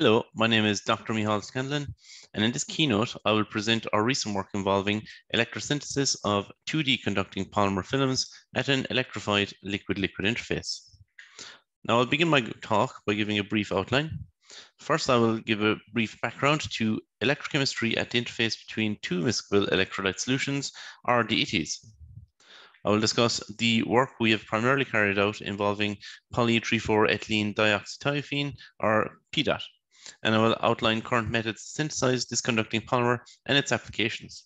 Hello, my name is Dr. Micheál Scanlon, and in this keynote, I will present our recent work involving electrosynthesis of 2D conducting polymer films at an electrified liquid-liquid interface. Now, I'll begin my talk by giving a brief outline. First, I will give a brief background to electrochemistry at the interface between two miscible electrolyte solutions, or ITIES. I will discuss the work we have primarily carried out involving poly-3,4-ethylene dioxythiophene, or PEDOT, and I will outline current methods to synthesize this conducting polymer and its applications.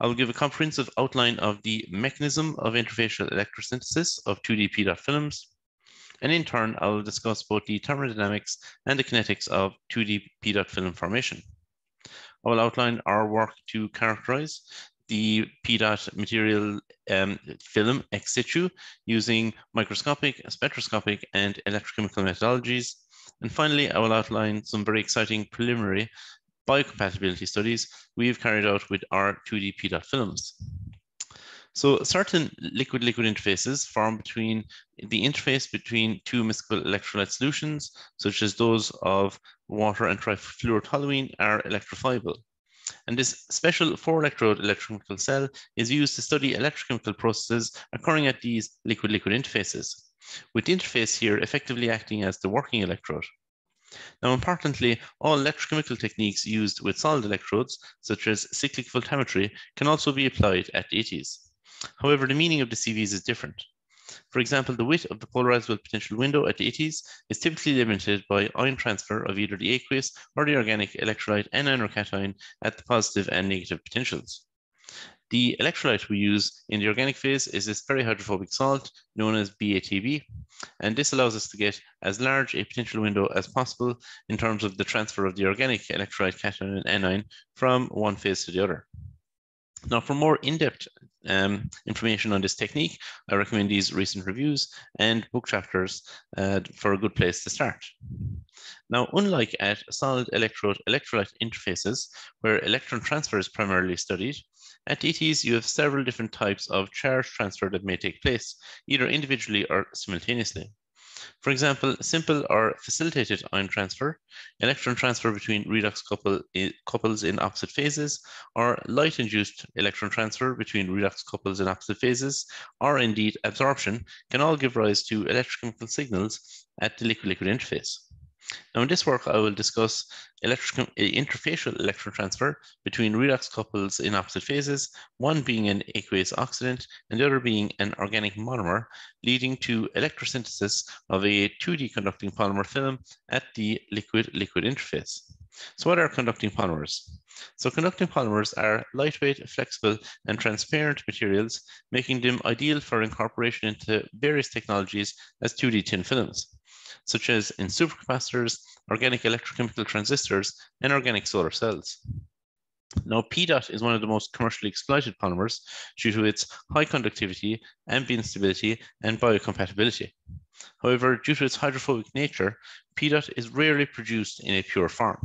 I will give a comprehensive outline of the mechanism of interfacial electrosynthesis of 2D PEDOT films, and in turn, I will discuss both the thermodynamics and the kinetics of 2D PEDOT film formation. I will outline our work to characterize the PEDOT material um, film ex situ using microscopic, spectroscopic, and electrochemical methodologies, and finally, I will outline some very exciting preliminary biocompatibility studies we've carried out with our 2D PEDOT films. So certain liquid-liquid interfaces form between the interface between two miscible electrolyte solutions, such as those of water and trifluorotoluene, are electrifiable. And this special four-electrode electrochemical cell is used to study electrochemical processes occurring at these liquid-liquid interfaces with the interface here effectively acting as the working electrode. Now, importantly, all electrochemical techniques used with solid electrodes, such as cyclic voltammetry, can also be applied at ITIES. However, the meaning of the CVs is different. For example, the width of the polarizable potential window at ITIES is typically limited by ion transfer of either the aqueous or the organic electrolyte anion or cation at the positive and negative potentials. The electrolyte we use in the organic phase is this very hydrophobic salt known as BATB, and this allows us to get as large a potential window as possible in terms of the transfer of the organic electrolyte cation and anion from one phase to the other. Now, for more in-depth um, information on this technique, I recommend these recent reviews and book chapters uh, for a good place to start. Now, unlike at solid electrode electrolyte interfaces, where electron transfer is primarily studied, at ITIES you have several different types of charge transfer that may take place, either individually or simultaneously. For example, simple or facilitated ion transfer, electron transfer between redox couple, couples in opposite phases, or light-induced electron transfer between redox couples in opposite phases, or indeed absorption, can all give rise to electrochemical signals at the liquid-liquid interface. Now in this work, I will discuss eh, interfacial electron transfer between redox couples in opposite phases, one being an aqueous oxidant and the other being an organic monomer, leading to electrosynthesis of a 2D conducting polymer film at the liquid-liquid interface. So what are conducting polymers? So conducting polymers are lightweight, flexible, and transparent materials, making them ideal for incorporation into various technologies as 2D tin films such as in supercapacitors, organic electrochemical transistors, and organic solar cells. Now, PEDOT is one of the most commercially exploited polymers due to its high conductivity, ambient stability, and biocompatibility. However, due to its hydrophobic nature, PEDOT is rarely produced in a pure form.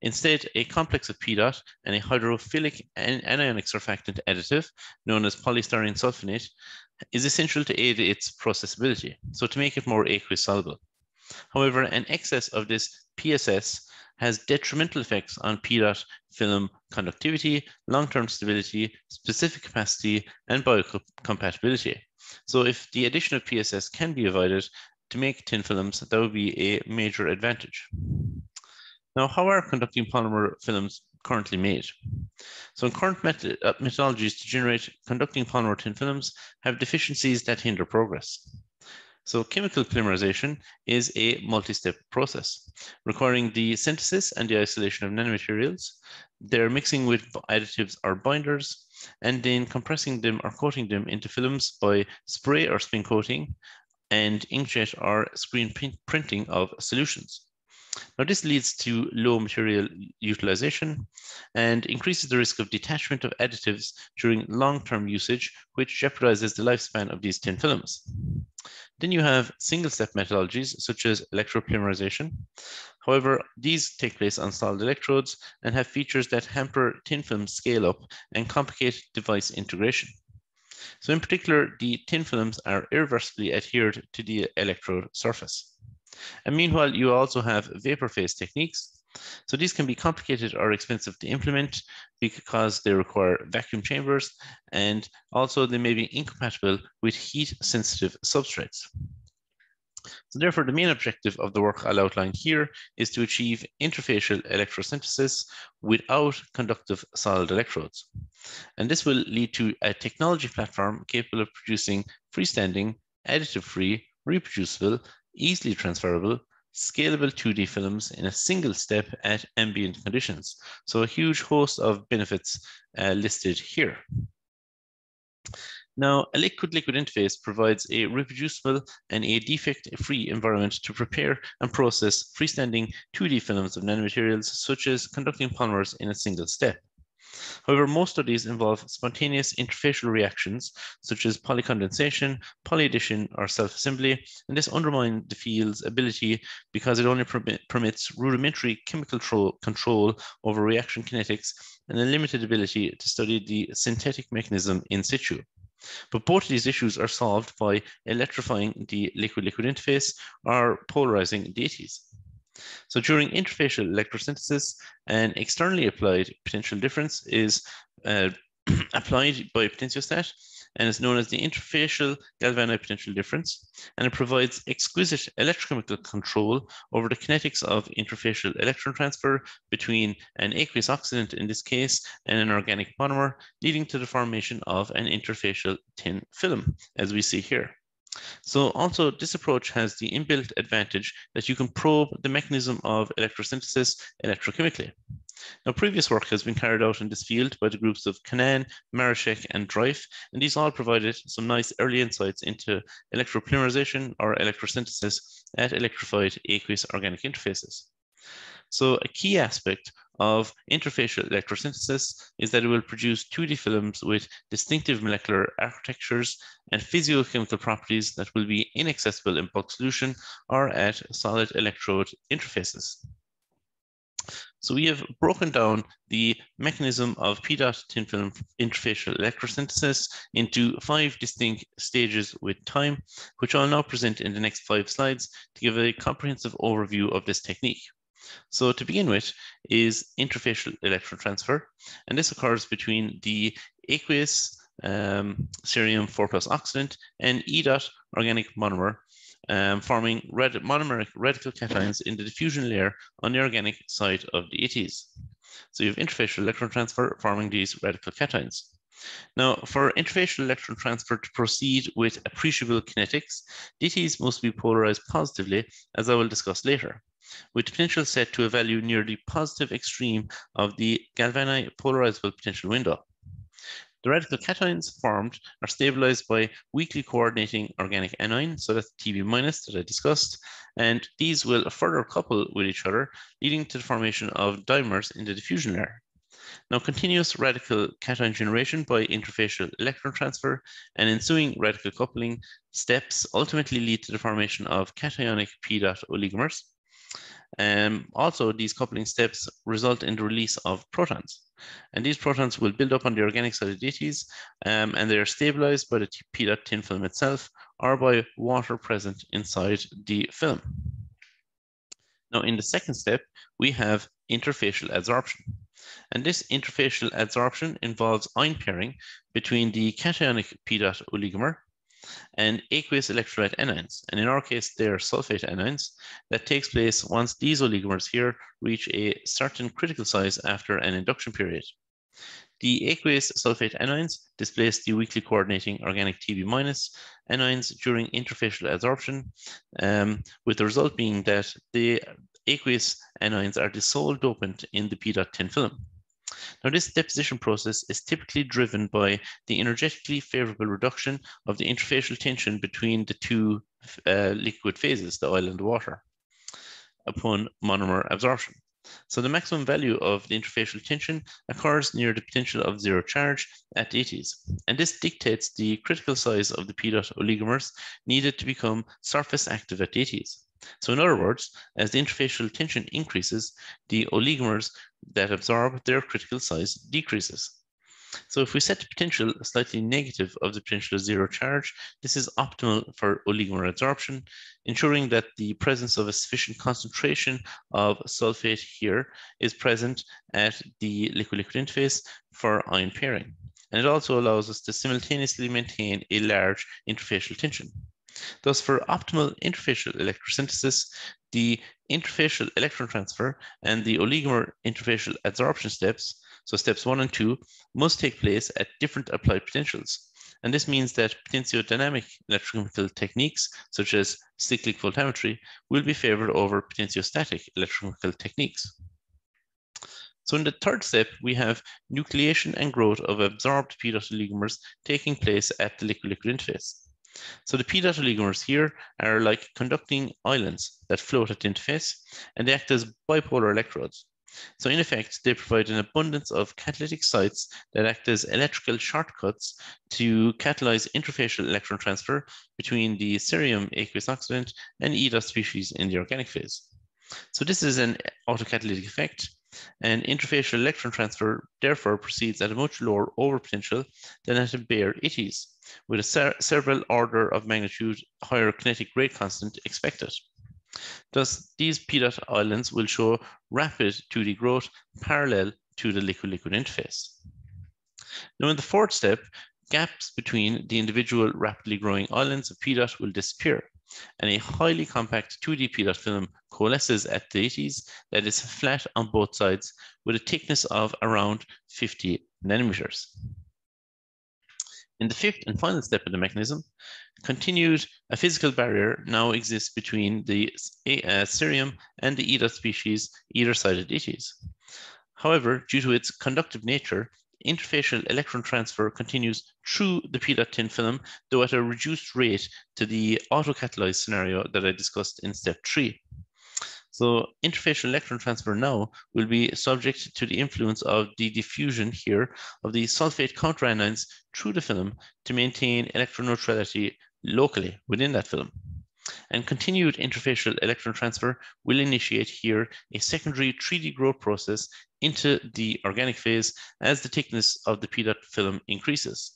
Instead, a complex of PEDOT and a hydrophilic anionic surfactant additive, known as polystyrene sulfonate, is essential to aid its processability, so to make it more aqueous soluble. However, an excess of this PSS has detrimental effects on PEDOT film conductivity, long-term stability, specific capacity, and biocompatibility. So if the addition of PSS can be avoided to make tin films, that would be a major advantage. Now, how are conducting polymer films currently made? So current uh, methodologies to generate conducting polymer films have deficiencies that hinder progress. So chemical polymerization is a multi-step process requiring the synthesis and the isolation of nanomaterials, their mixing with additives or binders, and then compressing them or coating them into films by spray or spin coating and inkjet or screen printing of solutions. Now, this leads to low material utilization and increases the risk of detachment of additives during long-term usage, which jeopardizes the lifespan of these tin films. Then you have single-step methodologies, such as electropolymerization. However, these take place on solid electrodes and have features that hamper tin film scale-up and complicate device integration. So in particular, the tin films are irreversibly adhered to the electrode surface. And meanwhile, you also have vapor phase techniques. So these can be complicated or expensive to implement because they require vacuum chambers and also they may be incompatible with heat sensitive substrates. So therefore, the main objective of the work I'll outline here is to achieve interfacial electrosynthesis without conductive solid electrodes. And this will lead to a technology platform capable of producing freestanding, additive-free, reproducible, easily transferable, scalable 2D films in a single step at ambient conditions. So a huge host of benefits uh, listed here. Now, a liquid-liquid interface provides a reproducible and a defect-free environment to prepare and process freestanding 2D films of nanomaterials, such as conducting polymers in a single step. However, most studies involve spontaneous interfacial reactions, such as polycondensation, polyaddition, or self-assembly, and this undermines the field's ability because it only permit, permits rudimentary chemical control over reaction kinetics and a limited ability to study the synthetic mechanism in situ. But both of these issues are solved by electrifying the liquid-liquid interface or polarizing ITIES. So during interfacial electrosynthesis, an externally applied potential difference is uh, applied by a potentiostat and is known as the interfacial Galvani potential difference, and it provides exquisite electrochemical control over the kinetics of interfacial electron transfer between an aqueous oxidant in this case and an organic monomer, leading to the formation of an interfacial tin film, as we see here. So also this approach has the inbuilt advantage that you can probe the mechanism of electrosynthesis electrochemically. Now, previous work has been carried out in this field by the groups of Cunnane, Mareček, and Dryfe, and these all provided some nice early insights into electropolymerization or electrosynthesis at electrified aqueous organic interfaces. So a key aspect of interfacial electrosynthesis is that it will produce 2D films with distinctive molecular architectures and physiochemical properties that will be inaccessible in bulk solution or at solid electrode interfaces. So we have broken down the mechanism of PEDOT tin film interfacial electrosynthesis into five distinct stages with time, which I'll now present in the next five slides to give a comprehensive overview of this technique. So to begin with is interfacial electron transfer, and this occurs between the aqueous um, cerium 4 plus oxidant and EDOT organic monomer um, forming red monomeric radical cations in the diffusion layer on the organic side of the ITIES. So you have interfacial electron transfer forming these radical cations. Now, for interfacial electron transfer to proceed with appreciable kinetics, ITIES must be polarized positively, as I will discuss later, with potential set to a value near the positive extreme of the Galvani polarizable potential window. The radical cations formed are stabilized by weakly coordinating organic anion, so that's Tb minus that I discussed, and these will further couple with each other, leading to the formation of dimers in the diffusion layer. Now, continuous radical cation generation by interfacial electron transfer and ensuing radical coupling steps ultimately lead to the formation of cationic PEDOT oligomers. Um, also, these coupling steps result in the release of protons. And these protons will build up on the organic solidities, um, and they are stabilized by the PEDOT tin film itself or by water present inside the film. Now, in the second step, we have interfacial adsorption. And this interfacial adsorption involves ion pairing between the cationic PEDOT oligomer and aqueous electrolyte anions. And in our case, they're sulfate anions. That takes place once these oligomers here reach a certain critical size after an induction period. The aqueous sulfate anions displace the weakly coordinating organic Tb minus anions during interfacial adsorption, um, with the result being that the aqueous anions are the sole dopant in the PEDOT tin film. Now, this deposition process is typically driven by the energetically favorable reduction of the interfacial tension between the two uh, liquid phases, the oil and the water, upon monomer absorption. So the maximum value of the interfacial tension occurs near the potential of zero charge at the ITIES. And this dictates the critical size of the PEDOT oligomers needed to become surface active at ITIES. So in other words, as the interfacial tension increases, the oligomers that absorb their critical size decreases. So if we set the potential slightly negative of the potential of zero charge, this is optimal for oligomer adsorption, ensuring that the presence of a sufficient concentration of sulfate here is present at the liquid-liquid interface for ion pairing. And it also allows us to simultaneously maintain a large interfacial tension. Thus, for optimal interfacial electrosynthesis, the interfacial electron transfer and the oligomer interfacial adsorption steps so steps one and two must take place at different applied potentials. And this means that potentiodynamic electrochemical techniques, such as cyclic voltammetry, will be favored over potentiostatic electrochemical techniques. So in the third step, we have nucleation and growth of absorbed PEDOT oligomers taking place at the liquid-liquid interface. So the PEDOT oligomers here are like conducting islands that float at the interface, and they act as bipolar electrodes. So in effect, they provide an abundance of catalytic sites that act as electrical shortcuts to catalyze interfacial electron transfer between the cerium aqueous oxidant and EDOT species in the organic phase. So this is an autocatalytic effect, and interfacial electron transfer therefore proceeds at a much lower overpotential than at a bare ITIES, with a several order of magnitude higher kinetic rate constant expected. Thus, these PEDOT islands will show rapid 2D growth parallel to the liquid-liquid interface. Now in the fourth step, gaps between the individual rapidly growing islands of PEDOT will disappear, and a highly compact 2D PEDOT film coalesces at the ITIES that is flat on both sides with a thickness of around 50 nanometers. In the fifth and final step of the mechanism, continued a physical barrier now exists between the uh, cerium and the EDOT species either side of the ITIES. However, due to its conductive nature, interfacial electron transfer continues through the PEDOT tin film, though at a reduced rate to the autocatalyzed scenario that I discussed in step three. So interfacial electron transfer now will be subject to the influence of the diffusion here of the sulfate counteranions through the film to maintain electron neutrality locally within that film. And continued interfacial electron transfer will initiate here a secondary 3D growth process into the organic phase as the thickness of the PEDOT film increases.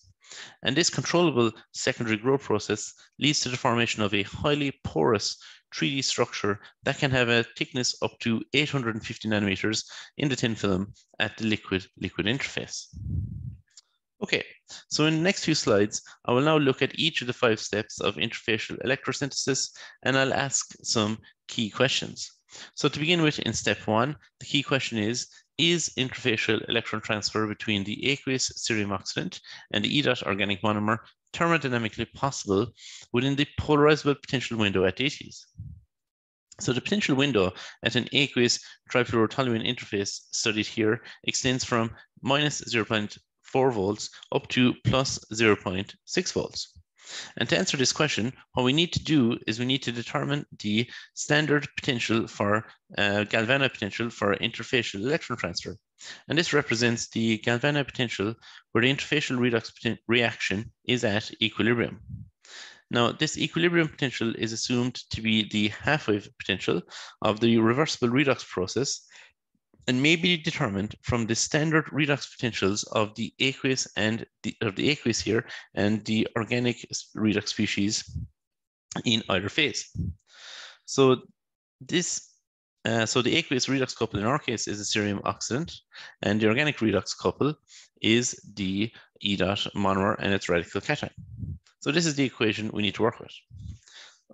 And this controllable secondary growth process leads to the formation of a highly porous 3D structure that can have a thickness up to 850 nanometers in the tin film at the liquid-liquid interface. Okay, so in the next few slides, I will now look at each of the five steps of interfacial electrosynthesis, and I'll ask some key questions. So to begin with, in step one, the key question is, is interfacial electron transfer between the aqueous cerium oxidant and the EDOT organic monomer thermodynamically possible within the polarizable potential window at ITIES. So the potential window at an aqueous trifluorotoluene interface studied here extends from minus 0.4 volts up to plus 0.6 volts. And to answer this question, what we need to do is we need to determine the standard potential for uh, Galvani potential for interfacial electron transfer. And this represents the Galvani potential where the interfacial redox reaction is at equilibrium. Now, this equilibrium potential is assumed to be the half-wave potential of the reversible redox process and may be determined from the standard redox potentials of the aqueous and the, of the aqueous here and the organic redox species in either phase. So this uh, so the aqueous redox couple in our case is a cerium oxidant, and the organic redox couple is the E dot monomer and its radical cation. So this is the equation we need to work with.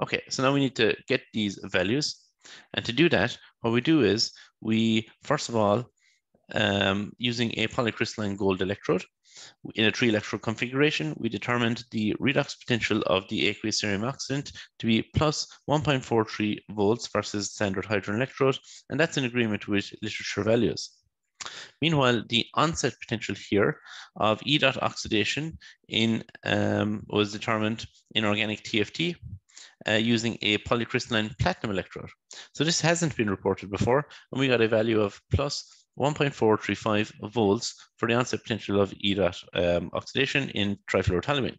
Okay, so now we need to get these values. And to do that, what we do is we, first of all, um, using a polycrystalline gold electrode, in a three electrode configuration, we determined the redox potential of the aqueous cerium oxidant to be plus 1.43 volts versus standard hydrogen electrode, and that's in agreement with literature values. Meanwhile, the onset potential here of E dot oxidation in um, was determined in organic TFT uh, using a polycrystalline platinum electrode. So this hasn't been reported before, and we got a value of plus 1.435 volts for the onset potential of E dot um, oxidation in trifluorotoluene.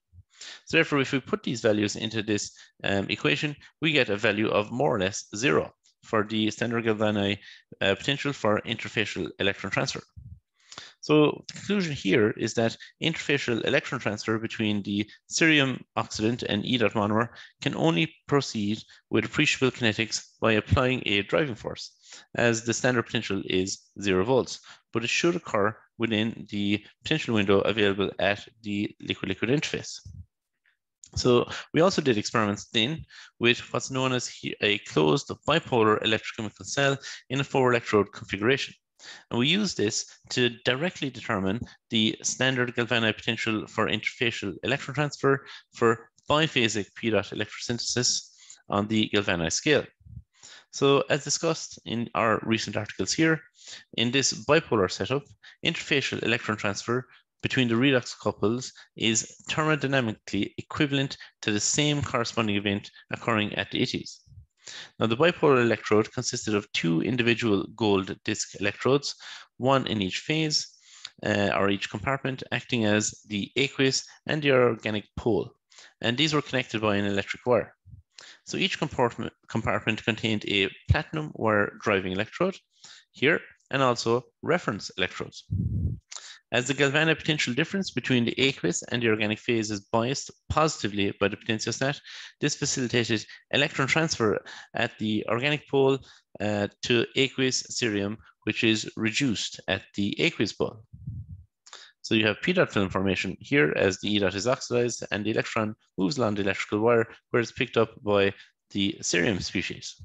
So therefore, if we put these values into this um, equation, we get a value of more or less zero for the standard Galvani uh, potential for interfacial electron transfer. So the conclusion here is that interfacial electron transfer between the cerium oxidant and E dot monomer can only proceed with appreciable kinetics by applying a driving force, as the standard potential is zero volts, but it should occur within the potential window available at the liquid-liquid interface. So we also did experiments then with what's known as a closed bipolar electrochemical cell in a four electrode configuration. And we use this to directly determine the standard Galvani potential for interfacial electron transfer for biphasic PEDOT electrosynthesis on the galvanized scale. So as discussed in our recent articles here, in this bipolar setup, interfacial electron transfer between the redox couples is thermodynamically equivalent to the same corresponding event occurring at the ITIES. Now, the bipolar electrode consisted of two individual gold disc electrodes, one in each phase, uh, or each compartment, acting as the aqueous and the organic pole. And these were connected by an electric wire. So each compartment, compartment contained a platinum wire driving electrode here, and also reference electrodes. As the Galvani potential difference between the aqueous and the organic phase is biased positively by the potentiostat, this facilitated electron transfer at the organic pole uh, to aqueous cerium, which is reduced at the aqueous pole. So you have PEDOT film formation here as the E dot is oxidized and the electron moves along the electrical wire where it's picked up by the cerium species.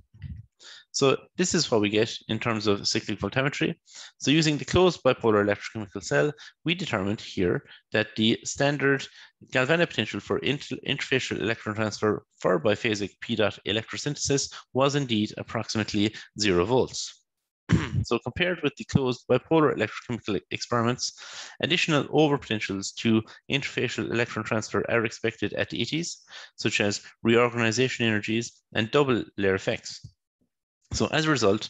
So this is what we get in terms of cyclic voltammetry. So using the closed bipolar electrochemical cell, we determined here that the standard Galvani potential for inter interfacial electron transfer for biphasic PEDOT electrosynthesis was indeed approximately zero volts. so compared with the closed bipolar electrochemical experiments, additional overpotentials to interfacial electron transfer are expected at the ITIES, such as reorganization energies and double layer effects. So as a result,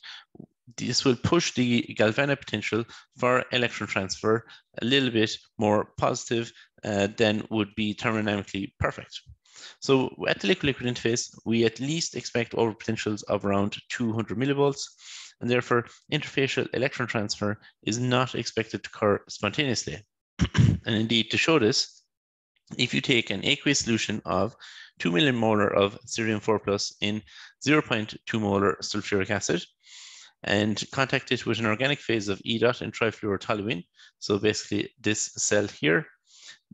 this will push the Galvani potential for electron transfer a little bit more positive uh, than would be thermodynamically perfect. So at the liquid-liquid interface, we at least expect overpotentials of around 200 millivolts, and therefore interfacial electron transfer is not expected to occur spontaneously. and indeed, to show this, if you take an aqueous solution of 2 millimolar of cerium 4 plus in 0.2 molar sulfuric acid and contact it with an organic phase of E dot and trifluorotoluene. So basically this cell here,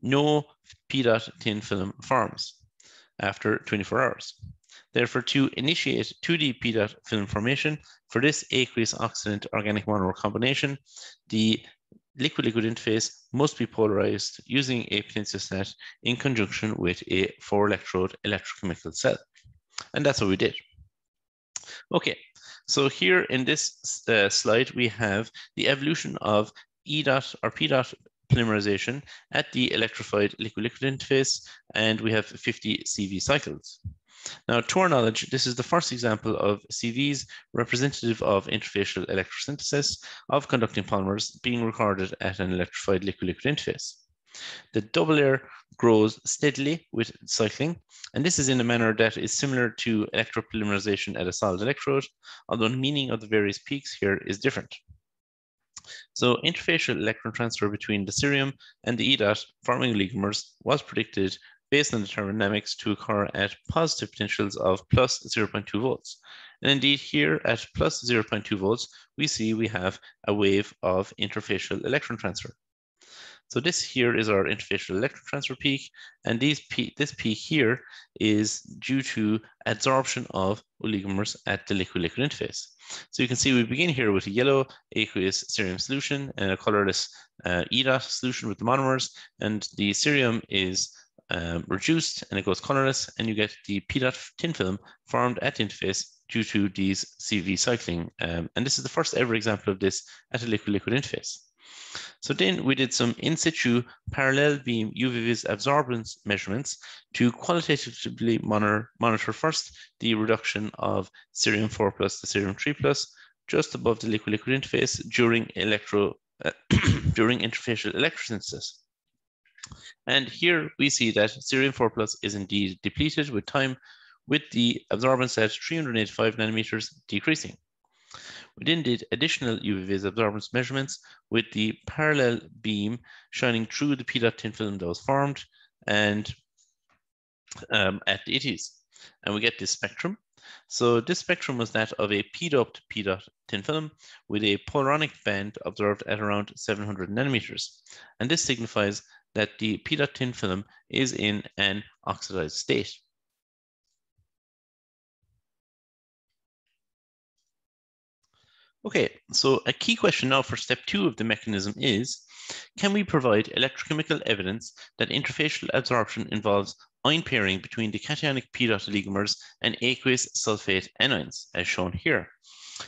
no PEDOT thin film forms after 24 hours. Therefore, to initiate 2D PEDOT film formation for this aqueous oxidant organic monomer combination, the liquid-liquid interface must be polarized using a potentiostat in conjunction with a four-electrode electrochemical cell. And that's what we did. Okay, so here in this uh, slide, we have the evolution of E dot or PEDOT polymerization at the electrified liquid-liquid interface, and we have 50 CV cycles. Now, to our knowledge, this is the first example of CVs representative of interfacial electrosynthesis of conducting polymers being recorded at an electrified liquid-liquid interface. The double layer grows steadily with cycling, and this is in a manner that is similar to electropolymerization at a solid electrode, although the meaning of the various peaks here is different. So interfacial electron transfer between the cerium and the EDOT forming oligomers was predicted based on the thermodynamics to occur at positive potentials of plus 0.2 volts. And indeed here at plus 0.2 volts, we see we have a wave of interfacial electron transfer. So this here is our interfacial electron transfer peak, and these peak, this peak here is due to adsorption of oligomers at the liquid-liquid interface. So you can see we begin here with a yellow aqueous cerium solution and a colorless uh, solution with the monomers, and the cerium is um, reduced and it goes colorless and you get the PEDOT tin film formed at the interface due to these CV cycling. Um, and this is the first ever example of this at a liquid-liquid interface. So then we did some in situ parallel beam UV-vis absorbance measurements to qualitatively monitor, monitor first the reduction of cerium 4 plus to cerium 3 plus just above the liquid-liquid interface during electro uh, during interfacial electrosynthesis. And here we see that cerium 4 plus is indeed depleted with time with the absorbance at 385 nanometers decreasing. We then did additional UV vis absorbance measurements with the parallel beam shining through the PEDOT tin film that was formed and um, at the ITIES. And we get this spectrum. So this spectrum was that of a p-doped PEDOT tin film with a polaronic band observed at around 700 nanometers. And this signifies that the PEDOT tin film is in an oxidized state. Okay, so a key question now for step two of the mechanism is, can we provide electrochemical evidence that interfacial absorption involves ion pairing between the cationic PEDOT oligomers and aqueous sulfate anions, as shown here.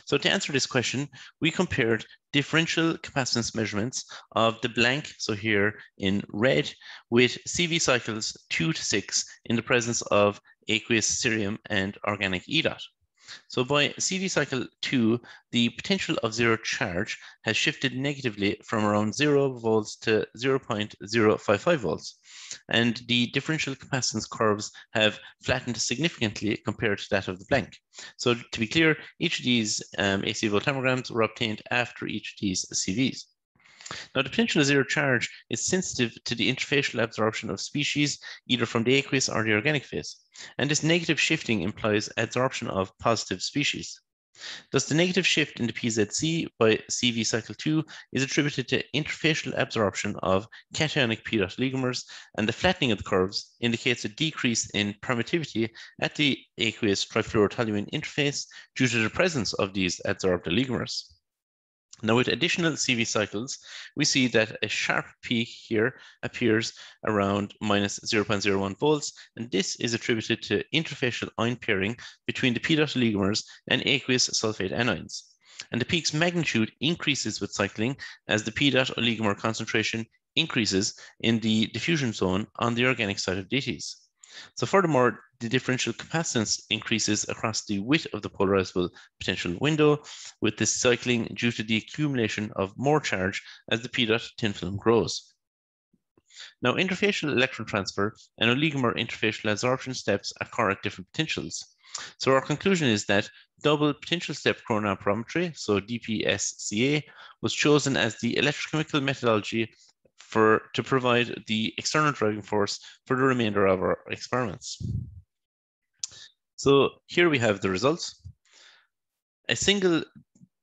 So to answer this question, we compared differential capacitance measurements of the blank, so here in red, with CV cycles two to six in the presence of aqueous cerium and organic E dot. So by CV cycle 2, the potential of zero charge has shifted negatively from around 0 volts to 0.055 volts. And the differential capacitance curves have flattened significantly compared to that of the blank. So to be clear, each of these um, AC voltammograms were obtained after each of these CVs. Now, the potential zero charge is sensitive to the interfacial absorption of species, either from the aqueous or the organic phase. And this negative shifting implies adsorption of positive species. Thus, the negative shift in the PZC by CV cycle 2 is attributed to interfacial absorption of cationic PEDOT oligomers, and the flattening of the curves indicates a decrease in permittivity at the aqueous trifluorotoluene interface due to the presence of these adsorbed oligomers. Now with additional CV cycles, we see that a sharp peak here appears around minus 0.01 volts, and this is attributed to interfacial ion pairing between the PEDOT oligomers and aqueous sulfate anions. And the peak's magnitude increases with cycling as the PEDOT oligomer concentration increases in the diffusion zone on the organic side of ITIES. So furthermore, the differential capacitance increases across the width of the polarizable potential window with this cycling due to the accumulation of more charge as the PEDOT tin film grows. Now, interfacial electron transfer and oligomer interfacial adsorption steps occur at different potentials. So our conclusion is that double potential step chronoamperometry, so DPSCA, was chosen as the electrochemical methodology for to provide the external driving force for the remainder of our experiments. So here we have the results. A single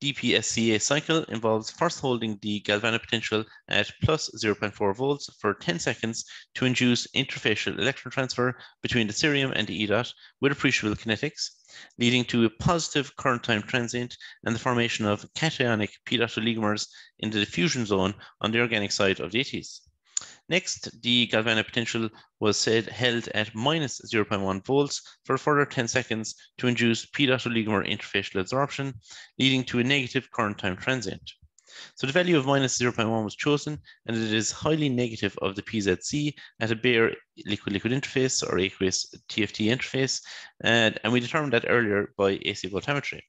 DPSCA cycle involves first holding the Galvani potential at plus 0.4 volts for 10 seconds to induce interfacial electron transfer between the cerium and the E dot with appreciable kinetics, leading to a positive current time transient and the formation of cationic PEDOT oligomers in the diffusion zone on the organic side of the ITIES. Next, the Galvani potential was said held at minus 0.1 volts for further 10 seconds to induce PEDOT oligomer interfacial adsorption, leading to a negative current time transient. So the value of minus 0.1 was chosen, and it is highly negative of the PZC at a bare liquid-liquid interface or aqueous TFT interface, and, and we determined that earlier by AC voltammetry.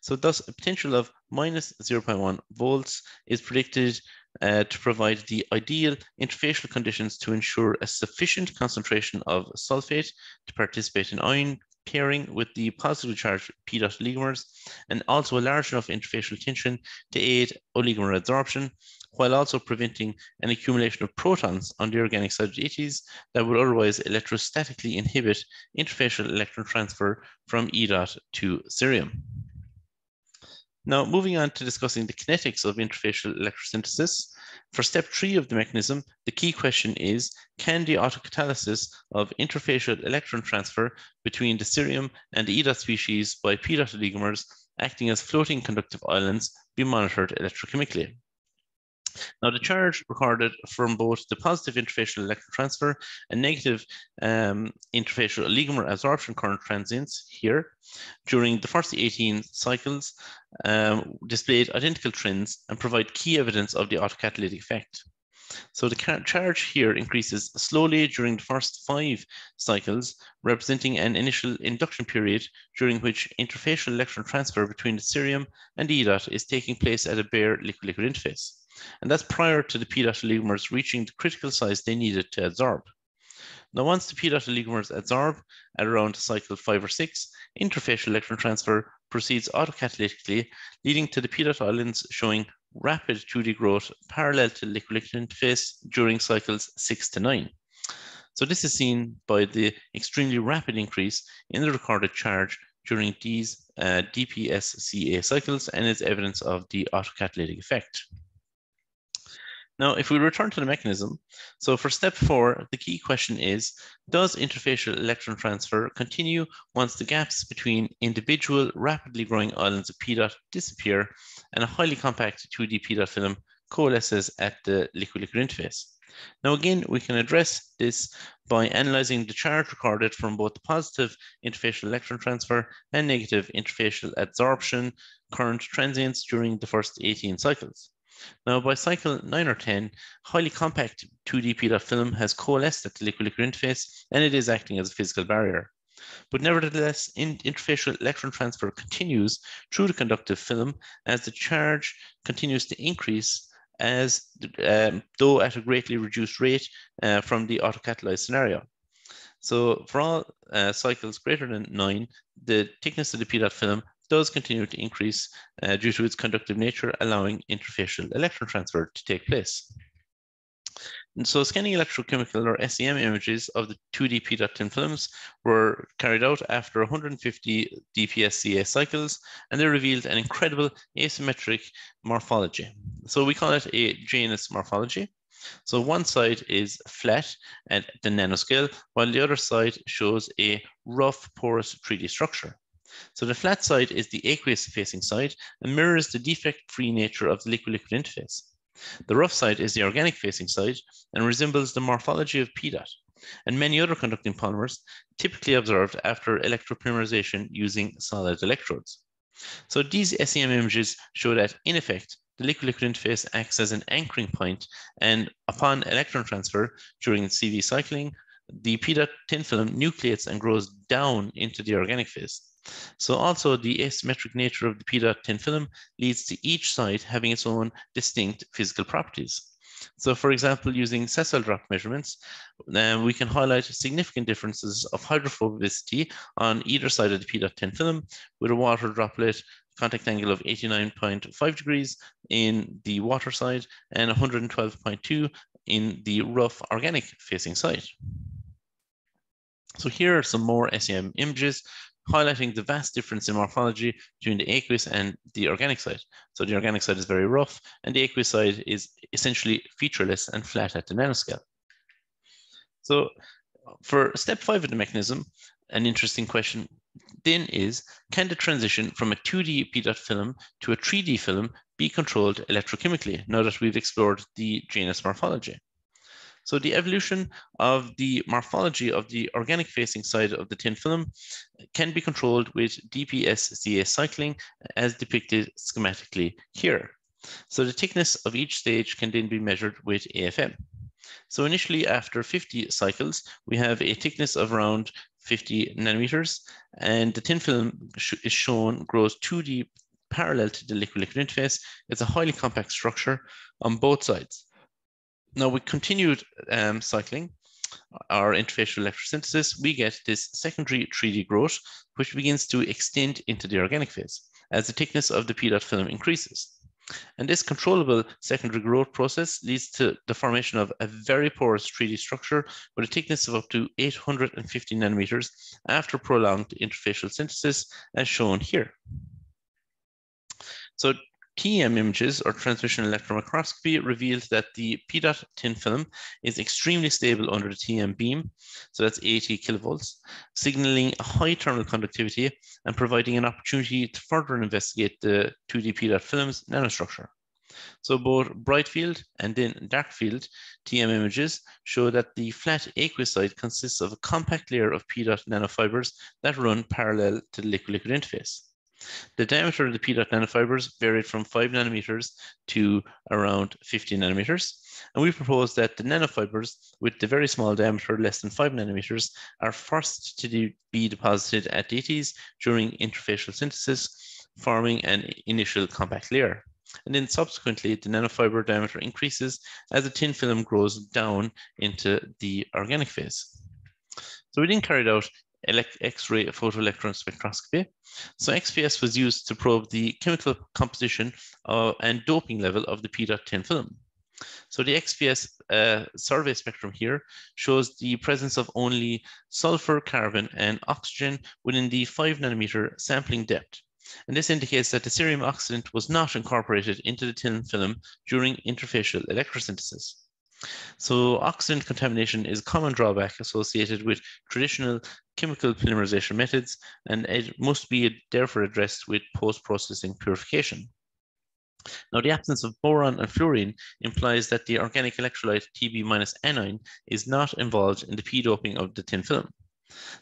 So thus a potential of minus 0.1 volts is predicted uh, to provide the ideal interfacial conditions to ensure a sufficient concentration of sulfate to participate in ion pairing with the positively charged PEDOT oligomers, and also a large enough interfacial tension to aid oligomer adsorption, while also preventing an accumulation of protons on the organic side of the that would otherwise electrostatically inhibit interfacial electron transfer from E dot to cerium. Now, moving on to discussing the kinetics of interfacial electrosynthesis. For step three of the mechanism, the key question is, can the autocatalysis of interfacial electron transfer between the cerium and the EDOT species by PEDOT oligomers acting as floating conductive islands be monitored electrochemically? Now, the charge recorded from both the positive interfacial electron transfer and negative um, interfacial oligomer absorption current transients here during the first 18 cycles um, displayed identical trends and provide key evidence of the autocatalytic effect. So the charge here increases slowly during the first five cycles, representing an initial induction period during which interfacial electron transfer between the cerium and EDOT is taking place at a bare liquid-liquid interface. And that's prior to the PEDOT oligomers reaching the critical size they needed to adsorb. Now, once the PEDOT oligomers adsorb at around cycle five or six, interfacial electron transfer proceeds autocatalytically, leading to the PEDOT islands showing rapid 2D growth parallel to liquid-liquid interface during cycles six to nine. So this is seen by the extremely rapid increase in the recorded charge during these uh, DPSCA cycles and is evidence of the autocatalytic effect. Now, if we return to the mechanism, so for step four, the key question is, does interfacial electron transfer continue once the gaps between individual rapidly growing islands of PEDOT disappear and a highly compact 2D PEDOT film coalesces at the liquid-liquid interface? Now, again, we can address this by analyzing the charge recorded from both the positive interfacial electron transfer and negative interfacial adsorption current transients during the first 18 cycles. Now, by cycle 9 or 10, highly compact 2D PEDOT film has coalesced at the liquid-liquid interface, and it is acting as a physical barrier. But nevertheless, in interfacial electron transfer continues through the conductive film as the charge continues to increase as um, though at a greatly reduced rate uh, from the autocatalyzed scenario. So for all uh, cycles greater than nine, the thickness of the PEDOT film does continue to increase uh, due to its conductive nature, allowing interfacial electron transfer to take place. And so scanning electrochemical or SEM images of the 2D PEDOT tin films were carried out after 150 DPSCA cycles, and they revealed an incredible asymmetric morphology. So we call it a Janus morphology. So one side is flat at the nanoscale, while the other side shows a rough porous 3D structure. So the flat side is the aqueous facing side and mirrors the defect-free nature of the liquid-liquid interface. The rough side is the organic facing side and resembles the morphology of PEDOT and many other conducting polymers typically observed after electropolymerization using solid electrodes. So these SEM images show that, in effect, the liquid-liquid interface acts as an anchoring point, and upon electron transfer during CV cycling, the PEDOT tin film nucleates and grows down into the organic phase. So also the asymmetric nature of the PEDOT tin film leads to each side having its own distinct physical properties. So for example, using sessile drop measurements, uh, we can highlight significant differences of hydrophobicity on either side of the PEDOT tin film with a water droplet contact angle of 89.5 degrees in the water side and 112.2 in the rough organic facing side. So here are some more SEM images highlighting the vast difference in morphology between the aqueous and the organic side. So the organic side is very rough and the aqueous side is essentially featureless and flat at the nanoscale. So for step five of the mechanism, an interesting question then is, can the transition from a 2D PEDOT film to a 3D film be controlled electrochemically now that we've explored the Janus morphology? So the evolution of the morphology of the organic facing side of the tin film can be controlled with DPSCA cycling as depicted schematically here. So the thickness of each stage can then be measured with AFM. So initially after 50 cycles, we have a thickness of around 50 nanometers and the tin film is shown grows 2D parallel to the liquid-liquid interface. It's a highly compact structure on both sides. Now we continued um, cycling our interfacial electrosynthesis, we get this secondary 3D growth, which begins to extend into the organic phase as the thickness of the PEDOT film increases. And this controllable secondary growth process leads to the formation of a very porous 3D structure with a thickness of up to 850 nanometers after prolonged interfacial synthesis, as shown here. So TEM images or transmission electron microscopy revealed that the PEDOT tin film is extremely stable under the TEM beam, so that's 80 kilovolts, signaling a high thermal conductivity and providing an opportunity to further investigate the 2D PEDOT film's nanostructure. So both bright field and then dark field TM images show that the flat aqueous side consists of a compact layer of PEDOT nanofibers that run parallel to the liquid-liquid interface. The diameter of the PEDOT nanofibers varied from 5 nanometers to around 15 nanometers. And we propose that the nanofibers with the very small diameter, less than 5 nanometers, are first to be deposited at ITIES during interfacial synthesis, forming an initial compact layer. And then subsequently, the nanofiber diameter increases as the tin film grows down into the organic phase. So we then carried out X-ray photoelectron spectroscopy. So XPS was used to probe the chemical composition and doping level of the PEDOT tin film. So the XPS uh, survey spectrum here shows the presence of only sulfur, carbon, and oxygen within the five nanometer sampling depth. And this indicates that the cerium oxidant was not incorporated into the tin film during interfacial electrosynthesis. So oxidant contamination is a common drawback associated with traditional chemical polymerization methods, and it must be therefore addressed with post-processing purification. Now, the absence of boron and fluorine implies that the organic electrolyte Tb minus anion is not involved in the p-doping of the tin film.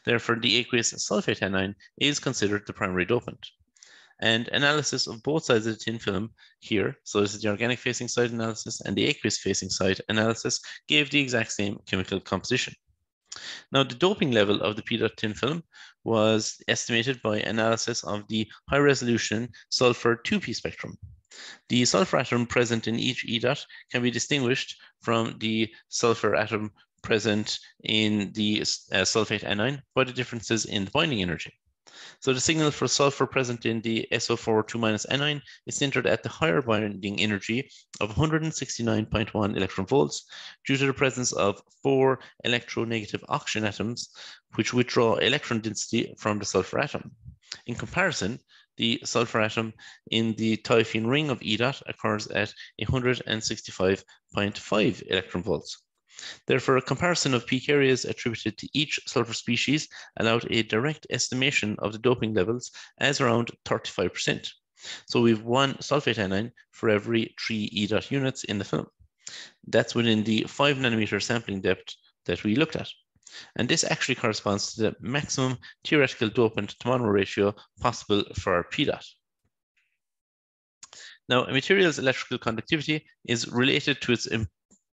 Therefore, the aqueous sulfate anion is considered the primary dopant. And analysis of both sides of the tin film here, so this is the organic facing side analysis and the aqueous facing side analysis, gave the exact same chemical composition. Now, the doping level of the PEDOT tin film was estimated by analysis of the high resolution sulfur 2p spectrum. The sulfur atom present in each EDOT can be distinguished from the sulfur atom present in the uh, sulfate anion by the differences in the binding energy. So the signal for sulfur present in the SO4 2 minus anion is centered at the higher binding energy of 169.1 electron volts due to the presence of four electronegative oxygen atoms, which withdraw electron density from the sulfur atom. In comparison, the sulfur atom in the thiophene ring of EDOT occurs at 165.5 electron volts. Therefore, a comparison of peak areas attributed to each sulfur species allowed a direct estimation of the doping levels as around 35%. So we've one sulfate anion for every three EDOT units in the film. That's within the five nanometer sampling depth that we looked at. And this actually corresponds to the maximum theoretical dopant to monomer ratio possible for PEDOT. Now, a material's electrical conductivity is related to its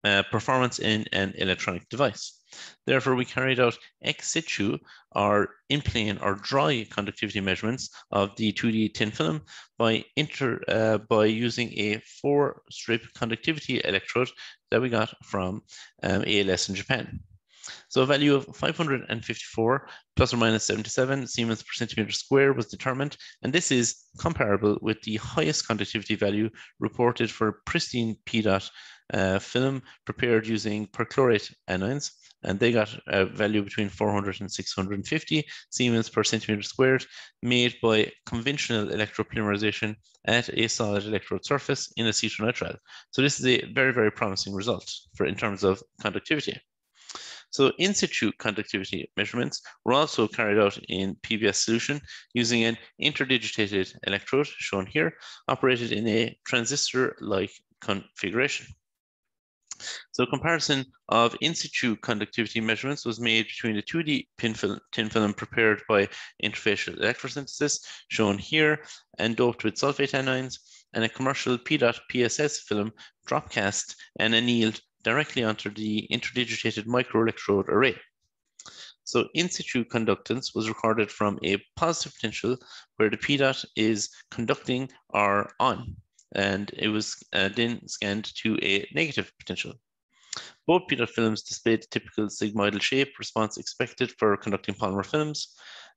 uh, performance in an electronic device. Therefore, we carried out ex situ or in plane or dry conductivity measurements of the 2D tin film by, inter, uh, by using a four strip conductivity electrode that we got from um, ALS in Japan. So a value of 554 plus or minus 77 Siemens per centimeter square was determined, and this is comparable with the highest conductivity value reported for pristine PEDOT uh, film prepared using perchlorate anions, and they got a value between 400 and 650 Siemens per centimeter squared, made by conventional electropolymerization at a solid electrode surface in a acetonitrile. So this is a very, very promising result for in terms of conductivity. So in situ conductivity measurements were also carried out in PBS solution using an interdigitated electrode shown here, operated in a transistor-like configuration. So comparison of in situ conductivity measurements was made between the 2D tin film, prepared by interfacial electrosynthesis, shown here, and doped with sulfate anions, and a commercial PEDOT PSS film drop cast and annealed directly onto the interdigitated microelectrode array. So in situ conductance was recorded from a positive potential where the PEDOT is conducting or on, and it was uh, then scanned to a negative potential. Both PEDOT films displayed the typical sigmoidal shape response expected for conducting polymer films,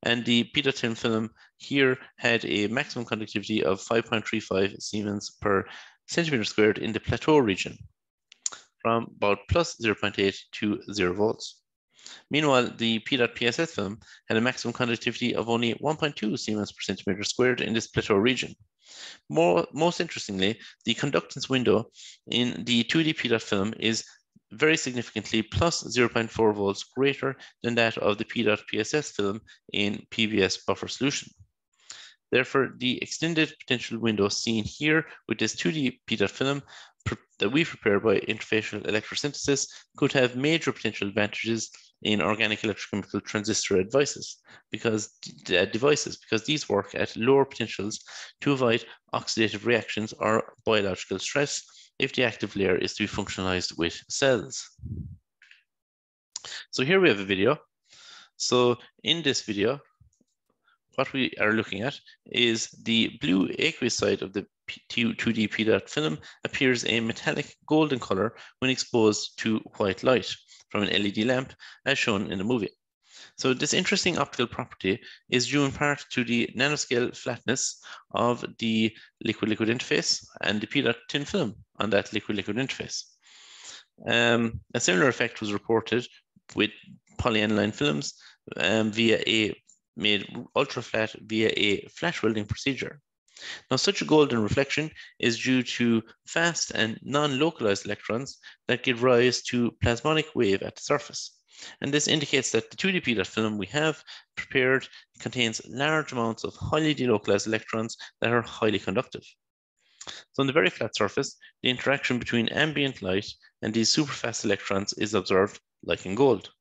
and the PEDOT film here had a maximum conductivity of 5.35 Siemens per centimeter squared in the plateau region, from about plus 0.8 to 0 volts. Meanwhile, the PEDOT PSS film had a maximum conductivity of only 1.2 Siemens per centimeter squared in this plateau region. More, most interestingly, the conductance window in the 2D PEDOT film is very significantly plus 0.4 volts greater than that of the PEDOT PSS film in PBS buffer solution. Therefore, the extended potential window seen here with this 2D PEDOT film that we prepare by interfacial electrosynthesis could have major potential advantages in organic electrochemical transistor devices because uh, devices because these work at lower potentials to avoid oxidative reactions or biological stress if the active layer is to be functionalized with cells. So here we have a video. So in this video, what we are looking at is the blue aqueous side of the 2D PEDOT film appears a metallic golden color when exposed to white light from an LED lamp as shown in the movie. So this interesting optical property is due in part to the nanoscale flatness of the liquid-liquid interface and the PEDOT thin film on that liquid-liquid interface. Um, a similar effect was reported with polyaniline films um, via a made ultra flat via a flash welding procedure. Now, such a golden reflection is due to fast and non-localized electrons that give rise to plasmonic wave at the surface. And this indicates that the 2D PEDOT film we have prepared contains large amounts of highly delocalized electrons that are highly conductive. So on the very flat surface, the interaction between ambient light and these superfast electrons is observed like in gold.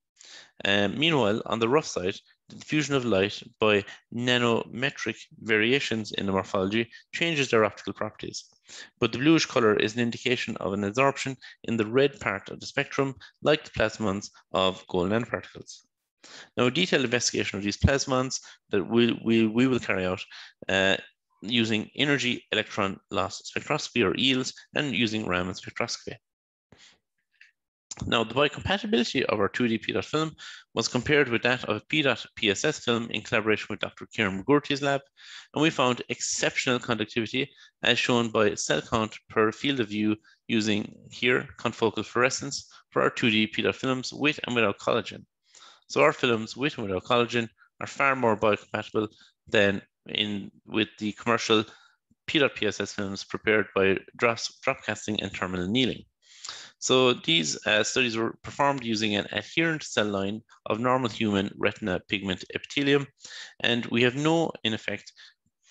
Um, meanwhile, on the rough side, the diffusion of light by nanometric variations in the morphology changes their optical properties. But the bluish color is an indication of an absorption in the red part of the spectrum, like the plasmons of gold nanoparticles. Now, a detailed investigation of these plasmons that we, we, we will carry out uh, using energy electron loss spectroscopy or EELS and using Raman spectroscopy. Now, the biocompatibility of our 2D PEDOT film was compared with that of a PEDOT PSS film in collaboration with Dr. Kieran McGourty's lab, and we found exceptional conductivity as shown by cell count per field of view using here confocal fluorescence for our 2D PEDOT films with and without collagen. So our films with and without collagen are far more biocompatible than in with the commercial PEDOT PSS films prepared by drop, drop casting and terminal annealing. So these uh, studies were performed using an adherent cell line of normal human retina pigment epithelium. And we have no, in effect,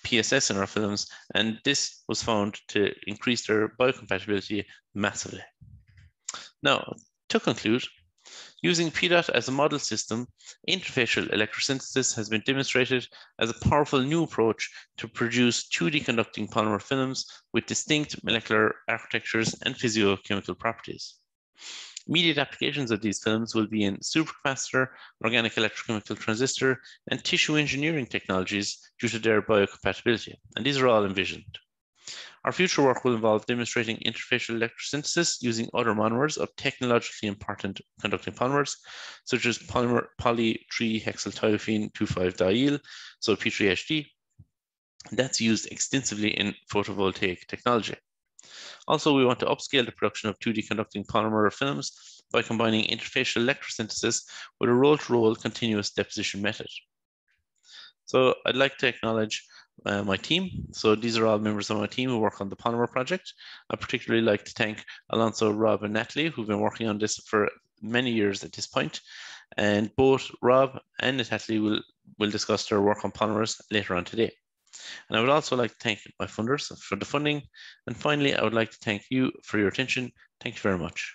PSS in our films. And this was found to increase their biocompatibility massively. Now, to conclude, Using PEDOT as a model system, interfacial electrosynthesis has been demonstrated as a powerful new approach to produce 2D conducting polymer films with distinct molecular architectures and physiochemical properties. Immediate applications of these films will be in supercapacitor, organic electrochemical transistor, and tissue engineering technologies due to their biocompatibility, and these are all envisioned. Our future work will involve demonstrating interfacial electrosynthesis using other monomers of technologically important conducting polymers, such as polymer poly-3-hexylthiophene 2,5-diyl, so P3HT. That's used extensively in photovoltaic technology. Also, we want to upscale the production of 2D conducting polymer films by combining interfacial electrosynthesis with a roll-to-roll -roll continuous deposition method. So I'd like to acknowledge uh, my team. So these are all members of my team who work on the Polymer project. I particularly like to thank Alonso, Rob, and Natalie, who've been working on this for many years at this point. And both Rob and Natalie will, will discuss their work on polymers later on today. And I would also like to thank my funders for the funding. And finally, I would like to thank you for your attention. Thank you very much.